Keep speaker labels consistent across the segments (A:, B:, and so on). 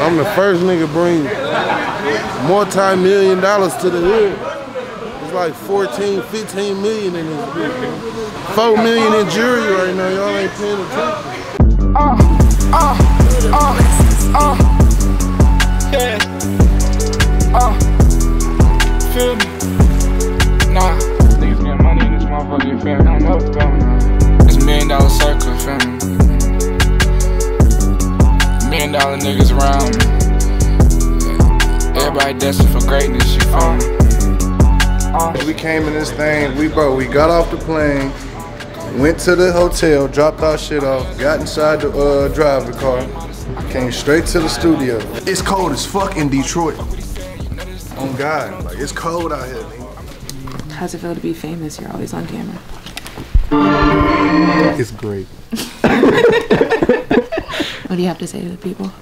A: I'm the first nigga bring multi-million dollars to the hood. It's like 14, 15 million in this bitch. Four million in jury right now. Y'all ain't paying attention.
B: Uh, uh, uh, uh, yeah. Uh, feel me? Nah, niggas getting money in this motherfucker, me? I'm up, feel It's million dollar circle, me? Million dollar niggas around me. Everybody destined for greatness, you feel me?
A: We came in this thing, we bro, we got off the plane, went to the hotel, dropped our shit off, got inside the uh, driver car, came straight to the studio. It's cold as fuck in Detroit. On God, like it's cold out here. nigga.
C: How's it feel to be famous? You're always on camera.
A: It's great.
C: What do you have to say to the people?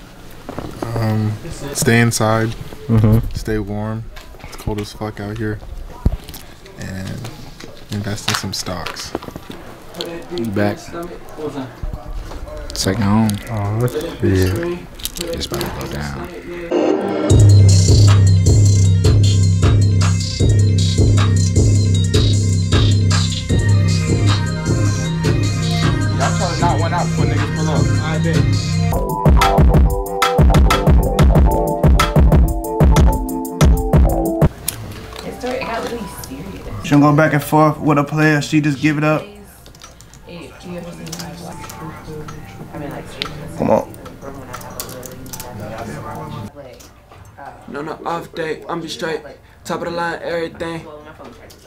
D: Um, stay inside. Mm-hmm. Stay warm. It's cold as fuck out here. And invest in some stocks.
B: Back. Second home.
D: Oh, shit.
B: It's about to go down. Up. I bet.
E: She don't go back and forth with a player. She just give it up. Come on.
F: No, no, off day. I'm be straight. Top of the line, everything.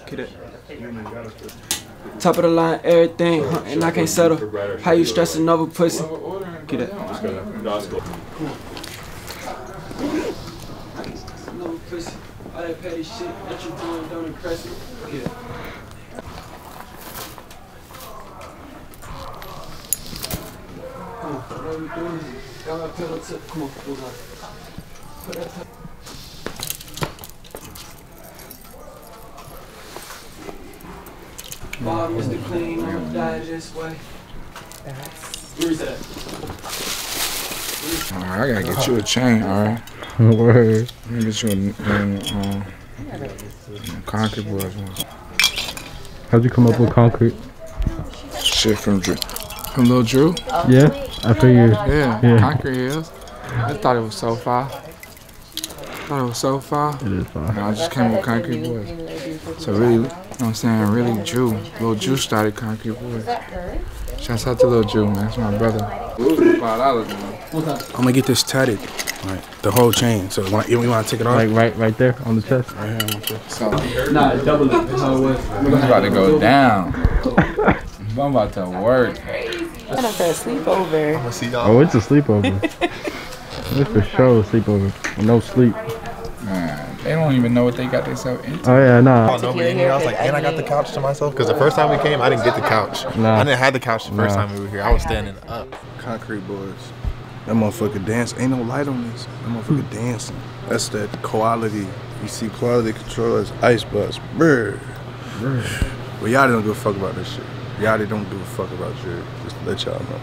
F: Get it. Top of the line, everything. And I can't settle. How you stressing over pussy? Get it. Get it. Come on. Put that pedal. Bob, Mr. Clean, I'm die this way. Where's that?
B: Alright, I gotta get you a chain, alright?
D: Word.
B: Let me get you a, um, um, concrete boys one.
G: How'd you come up with concrete?
B: Shit from Drew. From Lil Drew?
G: Yeah, I figured.
B: Yeah,
G: Yeah.
B: concrete hills. I thought it was so far. Thought it was so far.
G: It is fine.
B: And I just came with concrete boys. So really, you know what I'm saying, really Jew. Lil Jew started concrete boys. Shouts out to Lil Jew, man. That's my brother. Five dollars, man.
E: I'm gonna get this tatted, like the whole chain. So when you want to take it off,
G: Like right, right there on the chest.
E: right here on my chest.
B: So,
F: Nah, double it. That's how it was.
B: it's about to go down. I'm about to work.
C: I'm for a sleepover.
D: I'ma see y'all.
G: Oh, it's a sleepover. it's for sure a sleepover. No sleep.
B: Man, they don't even know what they got themselves into.
G: Oh yeah, nah.
D: Oh, nobody in here. I was like, and I got the couch to myself because the first time we came, I didn't get the couch.
G: Nah.
D: I didn't have the couch the first
G: Nah.
D: time we were here. I was standing up.
A: Concrete boys. That motherfucker dance. Ain't no light on this. That motherfucker dancing. That's that quality. You see quality control as ice bus. Brr. But y'all don't give a fuck about this shit. Y'all don't give a fuck about shit. Just let y'all know.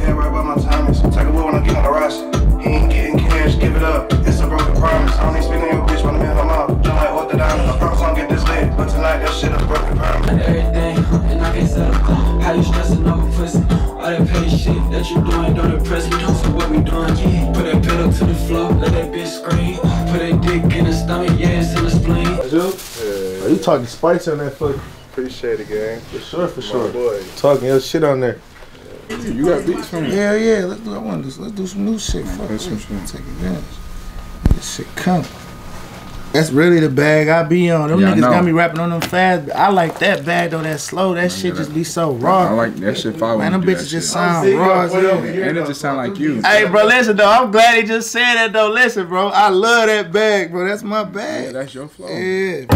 E: Yeah, right about my timing. So take a wheel when I get on the rush. He ain't getting cash, give it up. It's a broken promise. I don't even speak on your bitch when I'm in her mouth. Just like orthodontist. I promise I'll get this lit. But tonight, that shit is a broken promise.
F: Everything, huh, and I can't settle. How you stressing over pussy? All that petty shit that you doing don't impress me. Don't So what we doing? Put that pedal to the floor, let that bitch scream. Put that dick in the stomach, yeah, it's in the spleen.
A: Are you talking spice on that fuck?
D: Appreciate it, gang.
A: For sure, for
D: My
A: sure.
D: boy.
A: Talking your shit on there.
B: You got beats for me?
A: Yeah, yeah. Let's do. I want to. Let's do some new shit. Fuck
B: Let's do
A: this.
B: some shit.
A: Take advantage. This shit come. That's really the bag I be on. Them
B: Yeah,
A: niggas got me rapping on them fast. I like that bag though. That slow. That shit just be so raw.
B: I like that shit. Fire
A: Man,
B: when
A: them
B: do
A: bitches
B: that
A: just
B: shit.
A: sound raw as hell.
B: And it just sound like you.
A: Hey, bro, listen though. I'm glad he just said that though. Listen, bro. I love that bag, bro. That's my bag.
B: Yeah,
A: bag.
B: that's your flow.
A: Yeah.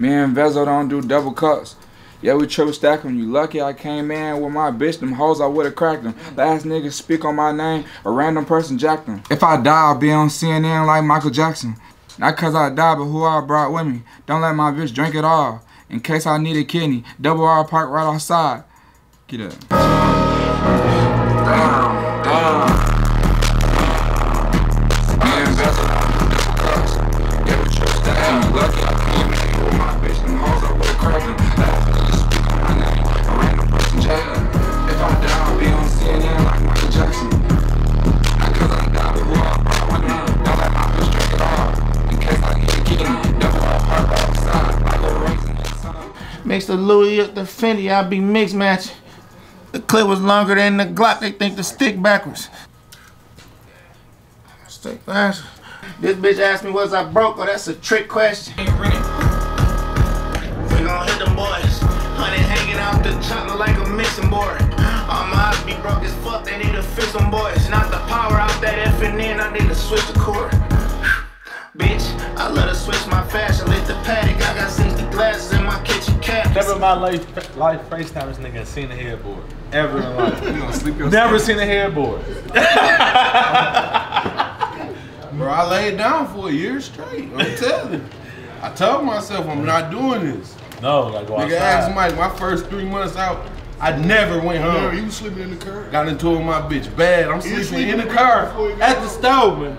B: Me and Vezzo don't do double cuts. Yeah, we triple stack 'em. You lucky I came in with my bitch. Them hoes, I would've cracked them. Last nigga speak on my name, a random person jacked them. If I die, I'll be on CNN like Michael Jackson. Not cause I died, but who I brought with me. Don't let my bitch drink it all. In case I need a kidney. Double R park right outside. Get up. Damn, damn.
H: Mix the Louis up the Fendi, I be mixed match. The clip was longer than the Glock, they think the stick backwards. Stick faster. This bitch asked me was I broke, oh that's a trick question. We gon' hit them boys. Honey hanging out the trunk like a mixing board. All my eyes be broke as fuck, they need to fix them boys. Not the power out that F and N, I need to switch the cord. Bitch, I let her switch my fashion, lit the paddock. I got 60 glasses in my kitchen cabinet.
I: Never in my life, life FaceTime this nigga seen a headboard. Ever in life.
B: You gonna sleep your
I: Never seen a headboard.
J: Bro, I laid down for a year straight. I'm telling you. I told myself I'm not doing this.
I: No, like go
J: Nigga
I: outside.
J: asked Mike, my first three months out, I never went home.
E: Yeah, you was sleeping in the car.
J: Got into it with my bitch bad. I'm
E: You
J: sleeping
E: sleeping
J: in the car at the stove, man.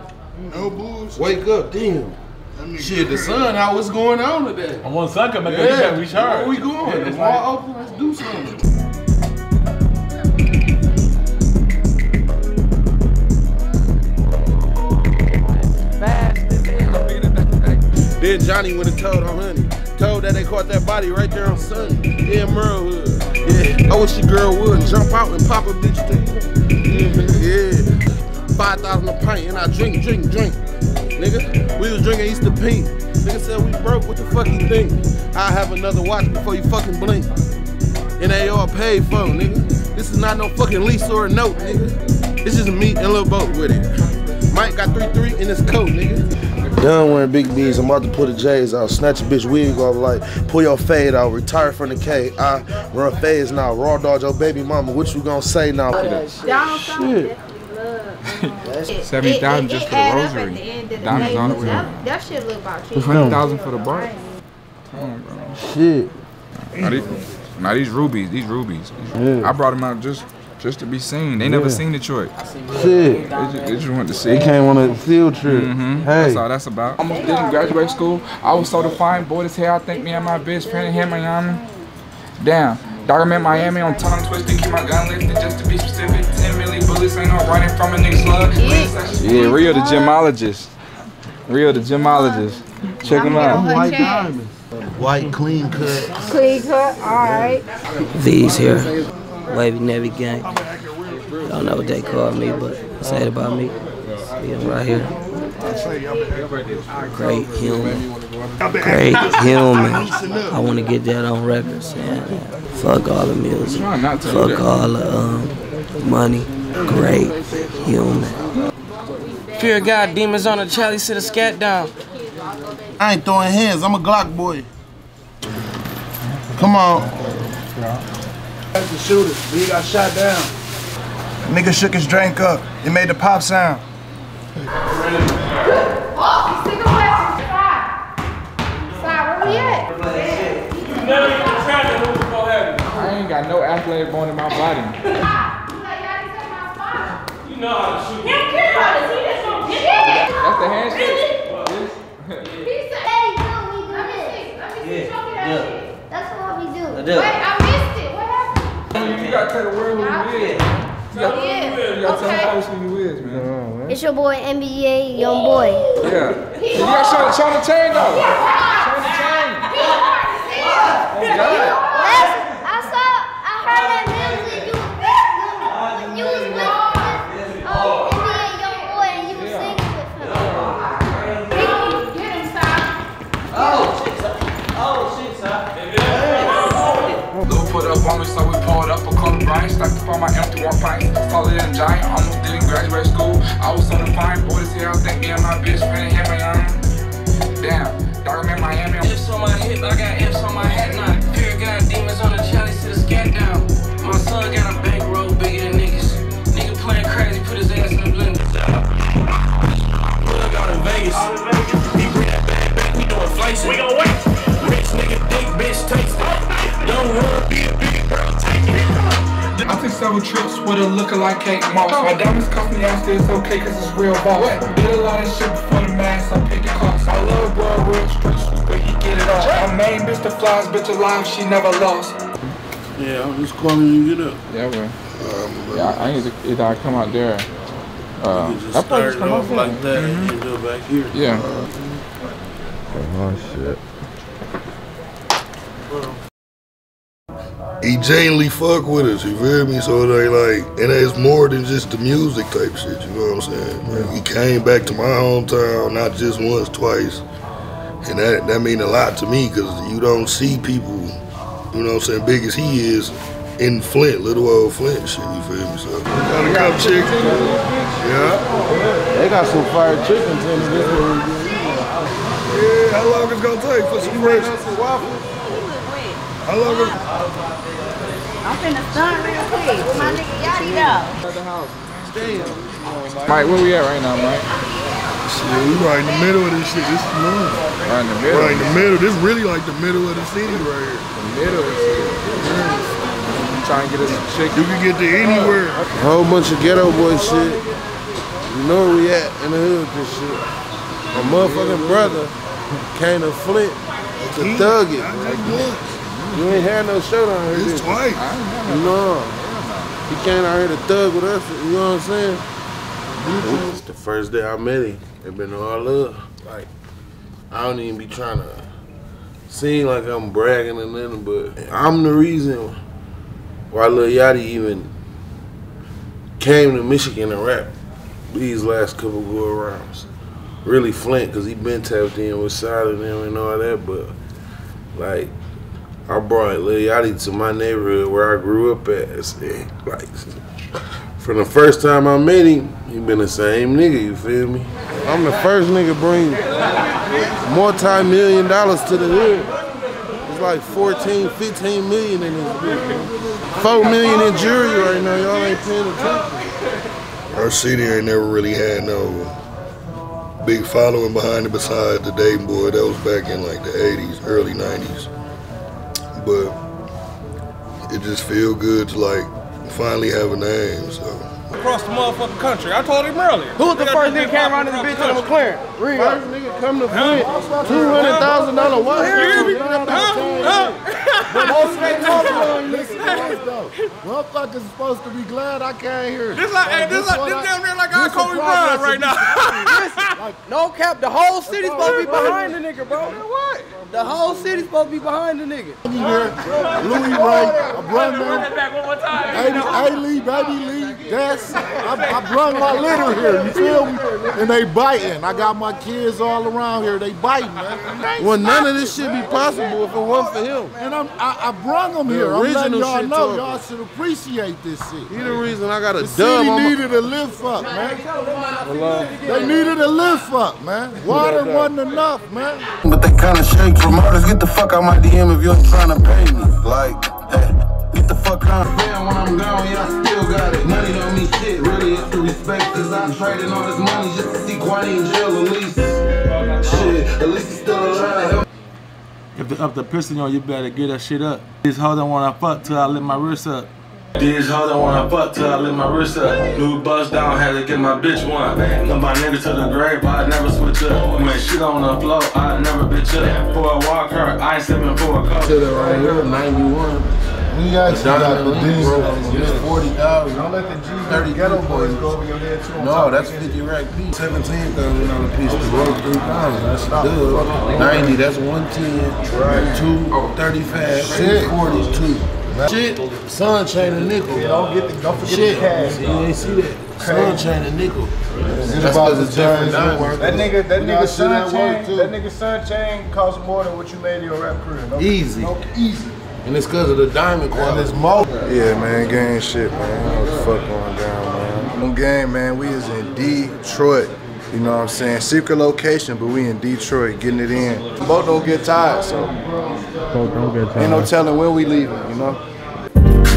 E: No bullshit.
J: Wake up, damn. Shit, the sun out. What's going on today?
I: I want sun come back, you
J: Yeah,
I: gotta recharge.
J: where we going?
I: Yeah,
J: the
I: it's
J: mall open. Let's do something. Then Johnny went and told on Honey. Told that they caught that body right there on Sunny. Yeah, Merlewood. Yeah, I wish your girl would jump out and pop a bitch thing. Yeah, 5,000 a pint and I drink, drink, drink. Nigga, we was drinking Easter Pink. Nigga said we broke, what the fuck you think? I have another watch before you fucking blink. And they all paid for, nigga. This is not no fucking lease or a note, nigga. It's just me and Lil Boat with it. Mike got 3-3 in his coat, nigga.
K: Done wearing big B's, I'm about to pull the J's out, snatch a bitch wig off, like pull your fade out, retire from the K. I run fades now, raw dog your baby mama. What you gonna say now? Shit.
B: Seventy thousand just for the rosary. Diamonds on it
L: That, that shit look about
B: Two
L: you.
B: hundred thousand for the bar. Come on, bro.
K: Shit.
B: Now these, now these rubies, these rubies.
K: Yeah.
B: I brought them out just just to be seen. They never seen Detroit.
K: Shit.
B: They just, they just want to see.
K: They came on a field trip.
B: Mhm.
K: Hey.
B: That's all that's about. Almost didn't graduate school. I was so defiant, boy, this hair. I think me and my best friend here in Miami. Damn. Dog, I'm in Miami on tongue twisted, keep my gun lifted just to be specific. 10 milli bullets ain't no running from a nigga slug. Yeah, Rio the gemologist. Rio the gemologist. Check him out.
K: White diamond. White clean cut.
L: Clean cut, alright.
M: Veeze here. Wavy Navy Gang. I don't know what they call me, but say it about me. See, I'm right here. Great human. Great human. I want to get that on record saying fuck all the music.
B: not to do
M: Fuck all the um, money. Great human.
F: Fear of God, demons on a Charlie, sit a scat down.
H: I ain't throwing hands, I'm a Glock boy. Come on.
E: That's the shooter. He got shot down. Nigga shook his drink up. It made the pop sound.
L: Oh, he's taking away. Stop. Stop, where we at?
B: I ain't got no athletic bone in my body.
L: You know how to shoot. He don't care about us. He just don't get it.
B: That's the handshake.
L: He said, hey, no, we do this. Let me see. Show me that
M: Yeah.
L: That's what we do.
M: I do.
L: Wait, I missed it. What happened?
B: You gotta tell the world who you is. You gotta,
L: yeah.
B: you gotta
L: Okay.
B: tell the folks who you is, man.
A: It's your boy NBA Young Boy.
B: Yeah. You gotta show, show the chain though. Show the chain. Oh God. On my empty one pint. Solid and giant, almost didn't graduate
L: with a looking like Kate My diamonds cost me after it's okay cause it's real boss. Did a lot of shit before the mask, I paid the cost. I love bro, real street, but he get it off. My main bitch the flies, bitch alive, she never lost.
N: Yeah, I'm just calling you get up.
B: Yeah, bro. yeah, I need to either I come out there. Uh,
N: just
B: I just
N: start
B: come
N: it off
B: there.
N: like that
B: Mhm.
N: and go back here.
B: Yeah.
G: Oh shit.
O: He genuinely fuck with us, you feel me? So they like, and it's more than just the music type shit, you know what I'm saying? Like, he came back to my hometown not just once, twice, and that that mean a lot to me because you don't see people, you know what I'm saying, big as he is in Flint, little old Flint shit, you feel me? So got a cup chicken, yeah.
J: They got some fried chicken in this.
O: Yeah, how long it's gonna take for some fresh? How long? It,
P: I'm finna stunt real quick. Where my nigga Yachty go?
B: Mike, where we at right now, Mike?
O: Shit, we right in the middle of this shit. This is long.
B: Right in the middle.
O: Right in the middle. This really like the middle of the city right here.
B: The middle of the city. I'm trying to get us some chicken.
O: You can get to anywhere.
J: A Whole bunch of ghetto boy shit. You know where we at in the hood, this shit. My motherfucking brother came to Flint to thug it. You ain't had no shirt on here.
O: It's twice.
J: No. He came out here to thug with us, you know what I'm saying? It's the first day I met him. It been all love. Like, I don't even be trying to seem like I'm bragging or nothing, but I'm the reason why Lil Yachty even came to Michigan and rap these last couple go arounds. Really Flint, cause he been tapped in with side of them and all that, but like I brought Lil Yachty to my neighborhood where I grew up at. Like from the first time I met him, he been the same nigga, you feel me? I'm the first nigga bring multi-million dollars to the hood. It's like 14, 15 million in this bitch. Four million in jury right now, y'all ain't paying attention.
O: Our city ain't never really had no big following behind it besides the Dayton boy. That was back in like the 80s, early 90s. But it just feel good to like finally have a name. So
I: Across the motherfucking country. I told him earlier.
J: Who was the first nigga came around this bitch in a McLaren? Real. First nigga come to Flint, two hundred thousand dollar watch.
I: You hear me?
A: But most of they talking listen to us though. Motherfuckers supposed to be glad I came here.
I: This like, hey, this like, this
A: I-
I: damn near like I
A: this
I: Kobe
A: the
I: Bryant right now.
A: Listen,
M: No cap, the whole city's supposed to be behind the nigga, bro.
I: What?
M: The whole city's supposed to be behind the nigga.
A: Louie Ray, I brung them.
I: back one more time.
A: A Lee, Baby Lee, that's I, I brung my litter here. You feel me? And they biting. I got my kids all around here. They biting, man.
J: Well, none of this shit be possible if it wasn't for him.
A: And I'm, I, I brung them here. I'm letting y'all know. Y'all should appreciate this shit.
J: He the reason I got a
A: The
J: dub
A: city needed a lift up, man. They needed a lift up, man. Water wasn't enough, man.
H: But they kinda shake promoters. Get the fuck out my DM if you ain't to pay me. Like, hey, get the fuck out. Damn, when I'm gone, yeah, I still got it. Money don't mean shit, really, it's the respect. Cause I traded all this money just to see Kwani in jail at least. Shit, at least he's still alive.
I: If the up the piston on, you better get that shit up. These hoes don't wanna fuck till I lift my wrist up. These hoes don't wanna fuck till I lift my wrist up. New bust down, had to get my bitch one. Love my nigga to the grave, but I never switch up. When shit on the floor, I never bitch up. For a walk her, I ain't sipping for a cup.
J: To the right here, 91.
A: We actually got the diesel.
J: It's 40,000.
A: Don't let the G
J: 30
A: ghetto boys go over your head too.
J: No, that's 50 rack piece. 17,000 dollar piece. The road 3,000. That's a dub. 90, that's 110. Two 35.
A: Shit.
J: 40. Shit. Sun chain and nickel.
A: Don't get the, don't forget
J: Shit.
A: the cash.
J: You ain't see that. Sun chain and nickel.
A: It's
J: That's
A: about
J: 'cause
A: the
J: it's different
A: chains at That nigga, that nigga sun
J: see that work,
A: chain, that nigga sun chain costs more than what you made in your rap career. No,
J: Easy.
A: No, easy.
J: And it's because of the diamond
A: And it's more.
O: Yeah, man, game shit, man. What the fuck going down, man? On game, man, we is in Detroit. You know what I'm saying? Secret location, but we in Detroit, getting it in. Both don't get tired, so
G: Folk don't get tired.
O: ain't no telling when we leaving, you know?
B: When is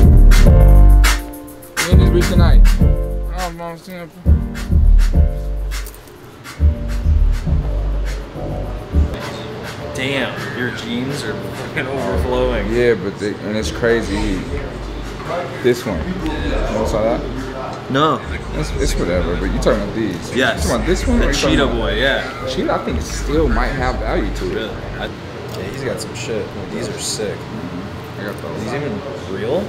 B: We in this beat tonight. I don't know what I'm
Q: Damn, your jeans are fucking overflowing.
B: Yeah, but they, and it's crazy. This one. You ever saw that?
R: No.
B: It's, it's whatever, but you talking about these?
R: Yes.
B: You talking about this one?
R: The
B: or you talking
R: Cheetah
B: about-
R: Boy, yeah.
B: Cheetah, I think still might have value to it.
R: Really? I,
S: Yeah, he's got some shit. These are sick. Mm-hmm.
B: I got those.
S: These even real?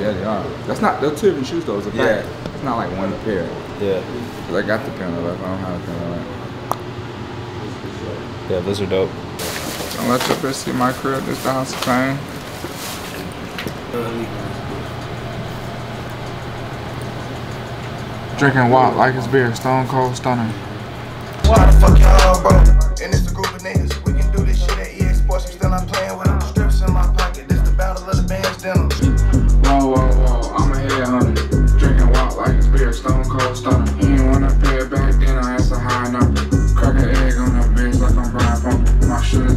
B: Yeah, they are. That's not. They're two different shoes though. It's a
S: Yeah.
B: pair. It's not like one pair.
S: Yeah.
B: 'Cause I got the pair left. I don't have the pair left.
S: Yeah, those are dope.
B: Your bitch see my crib. This the house of pain. Drinking wild like it's beer. Stone cold stunner.
E: Why the fuck y'all, bro? And it's a group of niggas. We can do this shit at EA Sports. I'm still not playing with them. Strips in my pocket. This the battle of the bands denim.
B: Whoa, whoa, whoa. I'm a headhunter. Drinking wild like it's beer. Stone cold stunner. He ain't wanna pay it back then. I asked a high number. Crack an egg on that bitch like I'm Brian Pumper. My shooter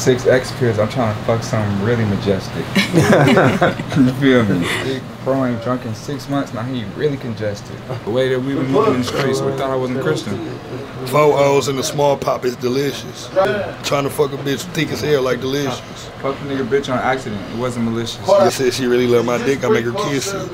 B: Six X periods, I'm trying to fuck something really majestic. you feel me? Big bro ain't drunk in six months, now he really congested. The way that we were moving in the streets, we thought I wasn't Christian.
O: Four O's in a small pop is delicious. Trying to fuck a bitch thick as hell like delicious.
B: Fuck the nigga bitch on accident, it wasn't malicious.
O: She said she really love my dick, I make her kiss it.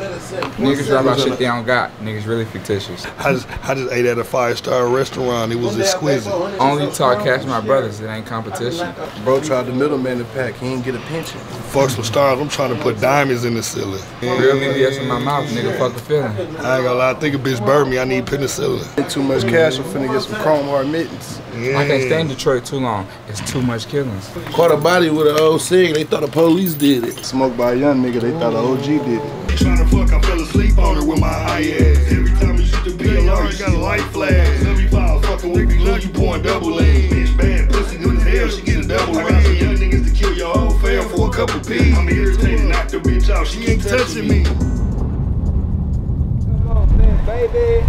B: Niggas rap about shit they don't got, niggas really fictitious.
O: I just, I just ate at a five star restaurant. It was exquisite.
B: Only talk cash my brothers, it ain't competition.
A: Bro tried the middleman to pack. He didn't get a pension.
O: Fuck some stars. I'm trying to put diamonds in the ceiling.
B: Real VVS in my mouth, nigga, fuck a feeling.
O: I ain't gonna lie. I think a bitch burned me. I need penicillin.
A: Too much cash. I'm finna get some chrome heart mittens.
B: I can't stay in Detroit too long. It's too much killings.
J: Caught a body with an old cig. They thought the police did it.
A: Smoked by a young nigga. They thought the OG did it.
O: Trying to fuck, I fell asleep on her with my high ass. Every time you shoot the PLR, you got a light flash. Every file fucking with me, love you pouring double lane. She get a I got some young niggas to kill your whole fam for a couple P. I'm irritated, knock the bitch out, she ain't touching me.
T: Come on, man, baby.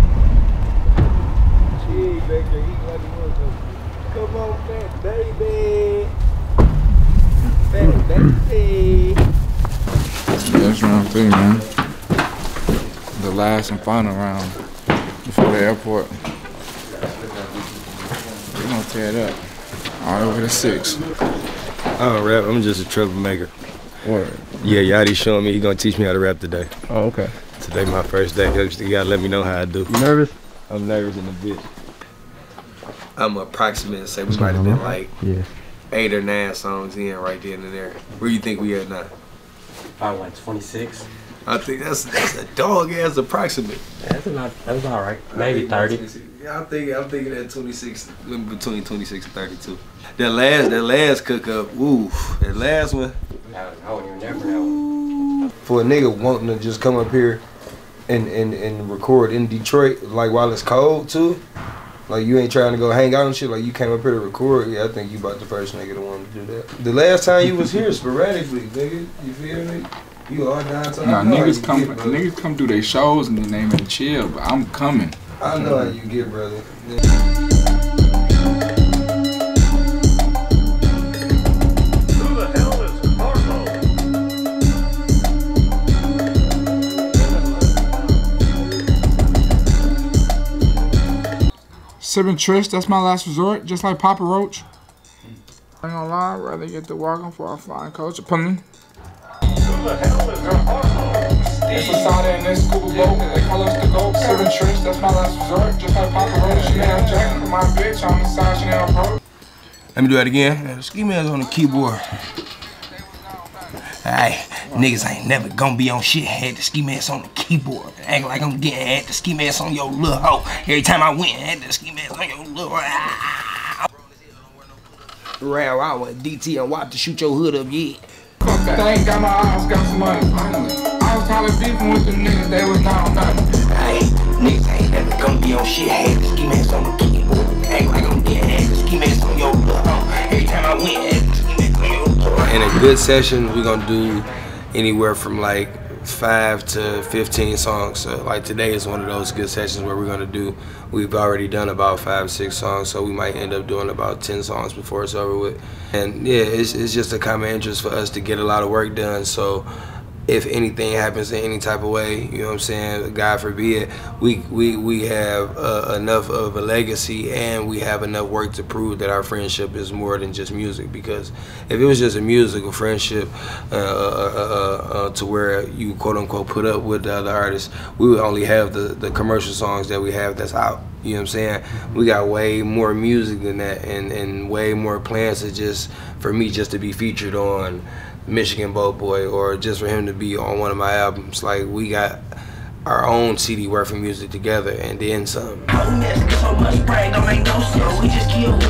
T: Gee, Victor, eat like you want to. Come on, fat baby. Fat baby.
B: That's round three, man. The last and final round before the airport. We're gonna tear it up. All the way to six.
U: I don't rap. I'm just a troublemaker.
B: Word.
U: Yeah, Yachty showing me he gonna teach me how to rap today.
G: Oh, okay.
U: Today my first day. You gotta let me know how I do.
G: You nervous?
U: I'm nervous in a bit. I'm approximate and say we might have been uh-huh. like
G: Yeah.
U: eight or nine songs in right then and there. Where you think we at now?
V: Probably like 26.
U: I think that's that's a dog ass approximate.
V: That's not. That's all right. Maybe 30.
U: Yeah, I'm thinking I'm thinking at 26, between 26 and 32. That last that last cook up, woo, that last one.
V: I wouldn't even never.
U: For a nigga wanting to just come up here and, and, and record in Detroit, like while it's cold too, like you ain't trying to go hang out and shit, like you came up here to record, yeah, I think you about the first nigga to want to do that. The last time you was here sporadically, nigga, you feel me? You all downtown.
B: Nah,
U: I know
B: niggas come,
U: get,
B: niggas come do their shows and then they even chill, but I'm coming.
U: I know how you get, brother.
B: Sipping Trish, that's my last resort, just like Papa Roach. I ain't gonna lie, I'd rather get the walking for a flying coach. Pump It's a soda in this scuba boat. They call us the GOAT. Sipping Trish, that's my last resort, just like Papa Roach. Chanel Jack, for my bitch on the side, Chanel Pro.
W: Let me do that again. The ski man's on the keyboard. Alright, niggas ain't never gonna be on shit. Had the ski mask on the keyboard. Act like I'm getting had the ski mask on your little hoe. Every time I went, had the ski mask on your little ah. Round went DT and watch to shoot your hood up, yeah.
B: Fuck that. My eyes got some money. I was probably beefing with them niggas, they was not on nothing.
W: Hey, niggas ain't never gonna be on shit. Had the ski mask on the keyboard. Act like I'm getting had the ski mask on your little hoe. Every time I went,
U: In a good session, we're gonna do anywhere from like five to 15 songs. So like today is one of those good sessions where we're gonna do, we've already done about five, six songs, so we might end up doing about 10 songs before it's over with. And yeah, it's, it's just a common interest for us to get a lot of work done. So if anything happens in any type of way, you know what I'm saying, God forbid, we we, we have uh, enough of a legacy and we have enough work to prove that our friendship is more than just music. Because if it was just a musical friendship uh, uh, uh, uh, to where you quote unquote put up with the other artists, we would only have the, the commercial songs that we have that's out. You know what I'm saying? We got way more music than that and, and way more plans to just, for me just to be featured on Michigan Boat Boy or just for him to be on one of my albums. Like we got our own CD worth of music together and then some.
X: Just kill who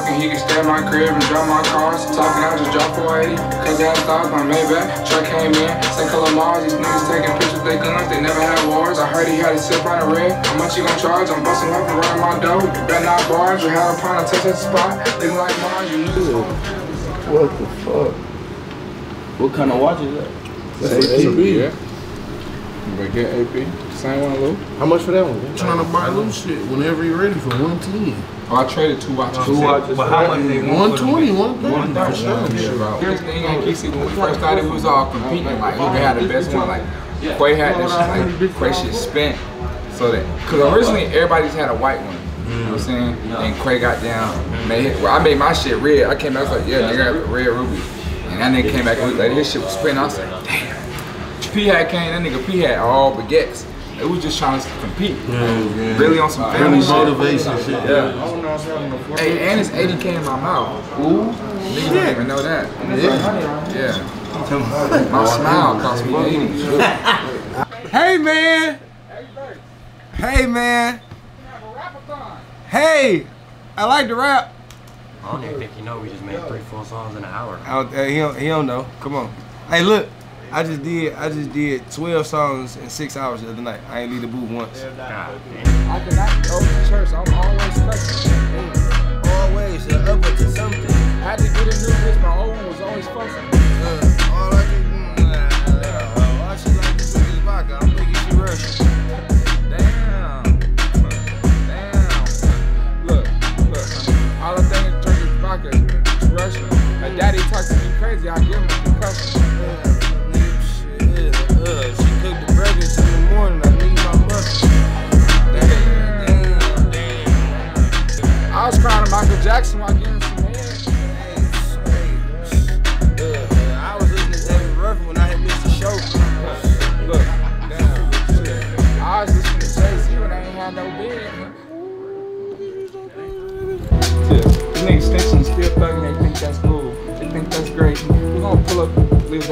B: talking, he can stay in my crib and drive my cars. Talking, I just dropped 480. Cause I had thoughts, my Maybach. Truck came in, same color Mars. These niggas taking pictures, they guns, they never had wars. I heard he had a sip on the red. How much you gon' charge? I'm busting up around my dough. You better not barge. You had a pint, I touch that spot. Looking like mine, you knew.
J: What the fuck?
Y: What kind of watch is that?
J: That's
Y: AP.
J: AP.
Y: Yeah. But get AP. Same one, Lou.
J: How much for that one? I'm trying to buy loose shit whenever you're ready for 110.
B: Oh, I traded two watches.
J: Two watches.
B: But how much they want for
J: 120, 130 for sure.
B: Here's the thing at QC, when we first started, we was all competing. Like, who had the best one? Like, Quay had this like, Quay shit spent. So that, because originally everybody just had a white one. You know what I'm saying? Mm-hmm. And Quay got down. Made it, well, I made my shit red. I came back, I was like, yeah, nigga, got red ruby. And that nigga came back and was like, his shit was spent. I was like, damn. P hat came, that nigga P had all baguettes. It was just trying to compete.
J: yeah.
B: Really on some family shit.
J: Motivation shit.
B: Yeah. Hey, and it's 80k in my mouth. Ooh. Niggas don't even know that.
J: Yeah.
B: Yeah. My smile cost me 80.
X: Hey man. Hey man. Hey, I like to rap.
V: I don't even think you know we just made three, full songs in an hour.
X: I uh, he don't, he don't know. Come on. Hey, look. I just did I just did 12 songs in six hours the other night. I ain't leave the booth once.
B: I cannot go to church. I'm always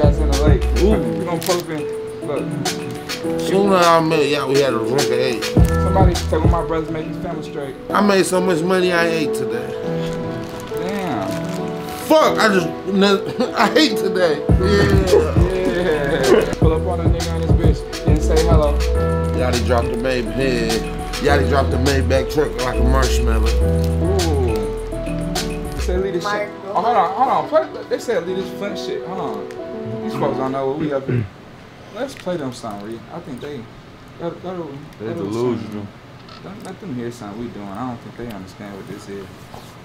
X: up,
B: leave his ass in the lake. We're gonna pull up in, look.
J: Soon as I met y'all, we had a drink at eight.
B: Somebody tell my brothers make his family straight.
J: I made so much money I ate today.
B: Damn.
J: Fuck, I just, I hate today. Yeah.
B: Yeah. Pull up on a nigga and his bitch, then say hello.
J: Yachty dropped the Maybach head. Yachty dropped the Maybach truck like a marshmallow.
B: Ooh. They say leave this shit. Oh, hold on, hold on. Play, they said leave this Flint shit. Hold on. These folks don't know what we up here. Mm-hmm. Let's play them song, Reed. I think they. Go, go to,
J: They
B: go to
J: delusional.
B: Don't let them hear something we doing. I don't think they understand what this is.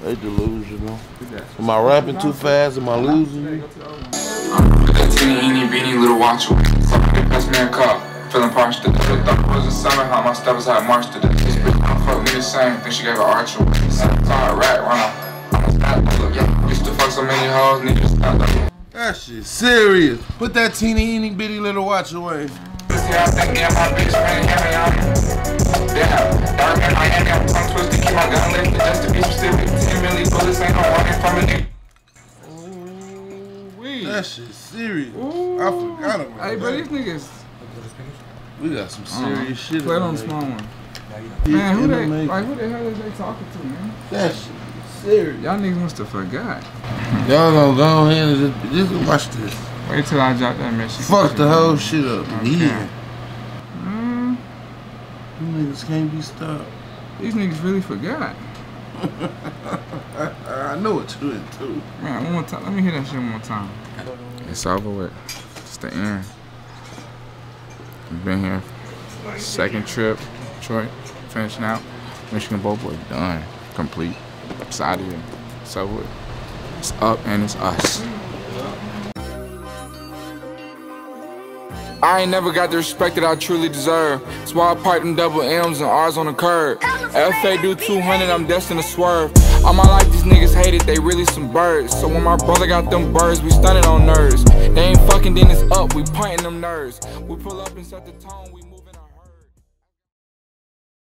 J: They delusional.
B: Do.
J: Am I rapping too fast? Am I losing you?
B: That teeny eeny beanie little watch. Somebody pass me a cup. Feeling parched to death. Thought it was a summer, how my steppers had marched to death. This bitch don't fuck me the same. Think she gave her arch. Sorry, right, run off. Yeah, used to fuck so many hoes, niggas stopped up.
J: That shit serious. Put that teeny eeny bitty little watch away.
B: See, I think me and my bitch ran hammy on me. Yeah, dark in Miami, I'm tongue twisted, keep my gun lifted just to be specific. 10 milli bullets ain't no running from a nigga.
J: That shit serious. I forgot about
B: Hey,
J: that.
B: bro, these niggas.
J: We got some serious shit.
B: Uh-huh. Play on the small one. Man, who they, like, who the hell is they talking to, man?
J: That shit serious.
B: Y'all niggas must have forgot.
J: Y'all gonna go ahead and just, just watch this.
B: Wait till I drop that mission.
J: Fuck the whole shit up. Yeah.
B: Mm,
J: Them niggas can't be stopped.
B: These niggas really forgot.
J: I know what you into.
B: Man, one more time. Let me hear that shit one more time. It's over with. It's the end. We've been here. Second trip, Detroit, finishing out. Michigan Bowl Boy done, complete. It's out of here. So. It's up and it's us. I ain't never got the respect that I truly deserve. That's why I pipe them double M's and R's on the curb. FA do 200, I'm destined to swerve. All my life, these niggas hate it, they really some birds. So when my brother got them birds, we stunning on nerves. They ain't fucking, then it's up, we punting them nerves. We pull up and set the tone, we